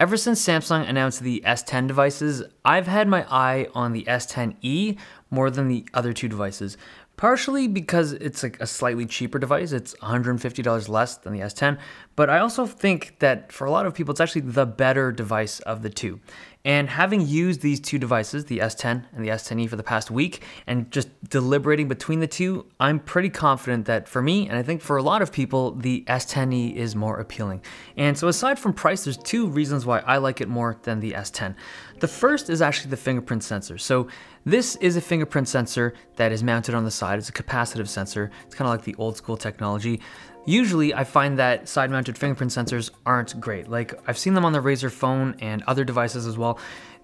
Ever since Samsung announced the S10 devices, I've had my eye on the S10e more than the other two devices. Partially because it's like a slightly cheaper device, it's $150 less than the S10, but I also think that for a lot of people, it's actually the better device of the two. And having used these two devices, the S10 and the S10e for the past week, and just deliberating between the two, I'm pretty confident that for me, and I think for a lot of people, the S10e is more appealing. And so aside from price, there's two reasons why I like it more than the S10. The first is actually the fingerprint sensor. So this is a fingerprint sensor that is mounted on the side. It's a capacitive sensor. It's kind of like the old school technology. Usually I find that side mounted fingerprint sensors aren't great. Like I've seen them on the Razer phone and other devices as well.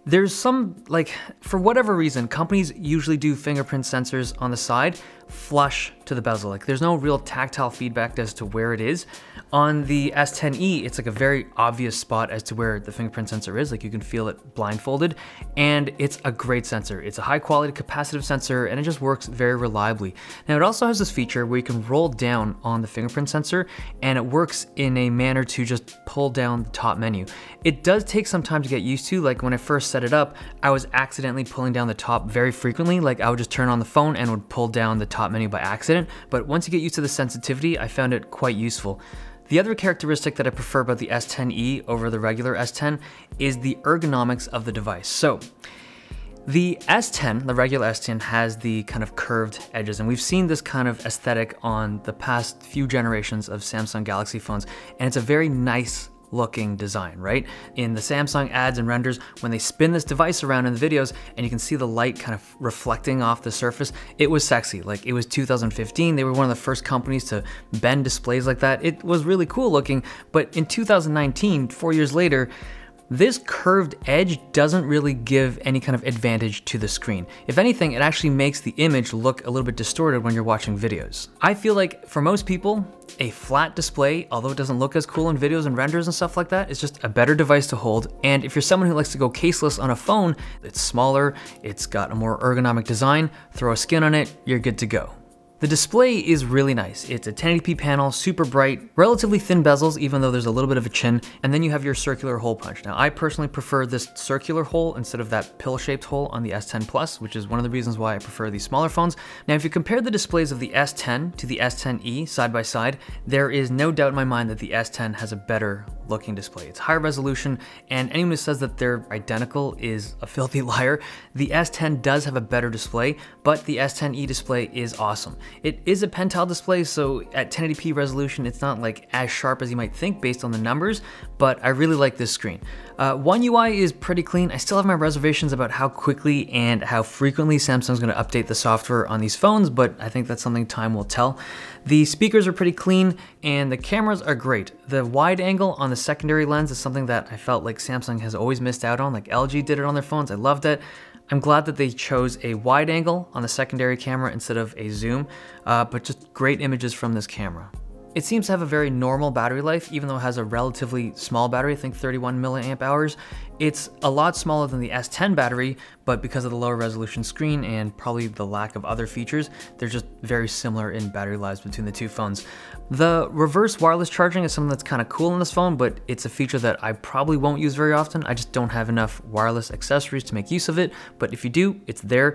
There's some, like, for whatever reason, companies usually do fingerprint sensors on the side flush to the bezel. Like there's no real tactile feedback as to where it is. On the S10e, it's like a very obvious spot as to where the fingerprint sensor is. Like you can feel it blindfolded and it's a great sensor. It's a high quality capacitive sensor and it just works very reliably. Now it also has this feature where you can roll down on the fingerprint sensor and it works in a manner to just pull down the top menu. It does take some time to get used to. Like when I first set it up, I was accidentally pulling down the top very frequently. Like I would just turn on the phone and would pull down the top menu by accident, but once you get used to the sensitivity, I found it quite useful. The other characteristic that I prefer about the S10e over the regular S10 is the ergonomics of the device. So, the S10, the regular S10, has the kind of curved edges, and we've seen this kind of aesthetic on the past few generations of Samsung Galaxy phones, and it's a very nice looking design, right? In the Samsung ads and renders, when they spin this device around in the videos and you can see the light kind of reflecting off the surface, it was sexy. Like it was 2015, they were one of the first companies to bend displays like that. It was really cool looking, but in 2019, four years later, this curved edge doesn't really give any kind of advantage to the screen. If anything, it actually makes the image look a little bit distorted when you're watching videos. I feel like for most people, a flat display, although it doesn't look as cool in videos and renders and stuff like that, is just a better device to hold. And if you're someone who likes to go caseless on a phone, it's smaller, it's got a more ergonomic design, throw a skin on it, you're good to go. The display is really nice. It's a 1080p panel, super bright, relatively thin bezels, even though there's a little bit of a chin, and then you have your circular hole punch. Now, I personally prefer this circular hole instead of that pill-shaped hole on the S10 Plus, which is one of the reasons why I prefer these smaller phones. Now, if you compare the displays of the S10 to the S10e side by side, there is no doubt in my mind that the S10 has a better looking display. It's higher resolution, and anyone who says that they're identical is a filthy liar. The S10 does have a better display, but the S10e display is awesome. It is a pen tile display, so at 1080p resolution, it's not like as sharp as you might think based on the numbers, but I really like this screen. Uh, One UI is pretty clean. I still have my reservations about how quickly and how frequently Samsung's gonna update the software on these phones, but I think that's something time will tell. The speakers are pretty clean and the cameras are great. The wide angle on the secondary lens is something that I felt like Samsung has always missed out on, like LG did it on their phones, I loved it. I'm glad that they chose a wide angle on the secondary camera instead of a zoom, uh, but just great images from this camera. It seems to have a very normal battery life, even though it has a relatively small battery, I think 31 milliamp hours. It's a lot smaller than the S10 battery, but because of the lower resolution screen and probably the lack of other features, they're just very similar in battery lives between the two phones. The reverse wireless charging is something that's kind of cool in this phone, but it's a feature that I probably won't use very often. I just don't have enough wireless accessories to make use of it, but if you do, it's there.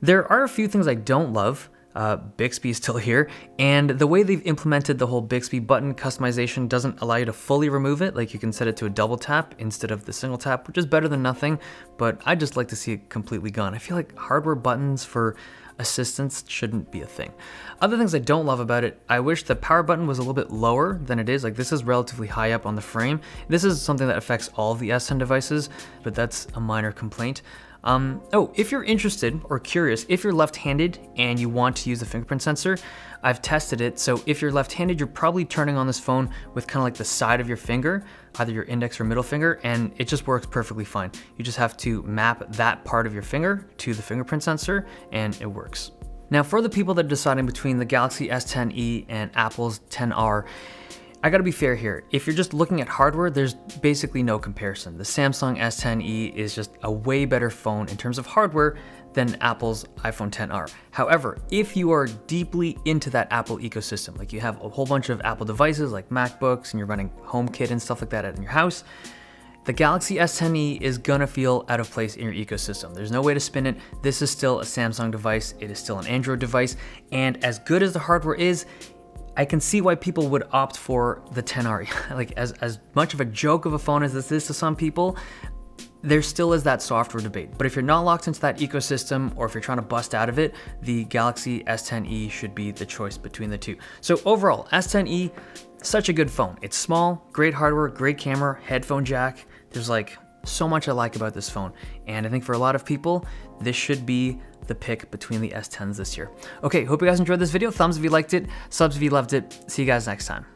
There are a few things I don't love. Uh, Bixby is still here, and the way they've implemented the whole Bixby button customization doesn't allow you to fully remove it, like you can set it to a double tap instead of the single tap, which is better than nothing, but I just like to see it completely gone. I feel like hardware buttons for assistance shouldn't be a thing. Other things I don't love about it, I wish the power button was a little bit lower than it is. Like this is relatively high up on the frame. This is something that affects all the S10 devices, but that's a minor complaint. Um, oh, if you're interested or curious, if you're left-handed and you want to use the fingerprint sensor, I've tested it. So if you're left-handed, you're probably turning on this phone with kind of like the side of your finger, either your index or middle finger, and it just works perfectly fine. You just have to map that part of your finger to the fingerprint sensor and it works. Now for the people that are deciding between the Galaxy S10e and Apple's 10R, I gotta be fair here. If you're just looking at hardware, there's basically no comparison. The Samsung S10e is just a way better phone in terms of hardware than Apple's iPhone 10R. However, if you are deeply into that Apple ecosystem, like you have a whole bunch of Apple devices like MacBooks and you're running HomeKit and stuff like that in your house, the Galaxy S10e is gonna feel out of place in your ecosystem. There's no way to spin it. This is still a Samsung device. It is still an Android device. And as good as the hardware is, I can see why people would opt for the 10R. like as, as much of a joke of a phone as this is to some people, there still is that software debate. But if you're not locked into that ecosystem or if you're trying to bust out of it, the Galaxy S10e should be the choice between the two. So overall, S10e, such a good phone. It's small, great hardware, great camera, headphone jack. There's like so much I like about this phone. And I think for a lot of people, this should be the pick between the S10s this year. Okay, hope you guys enjoyed this video. Thumbs if you liked it, subs if you loved it. See you guys next time.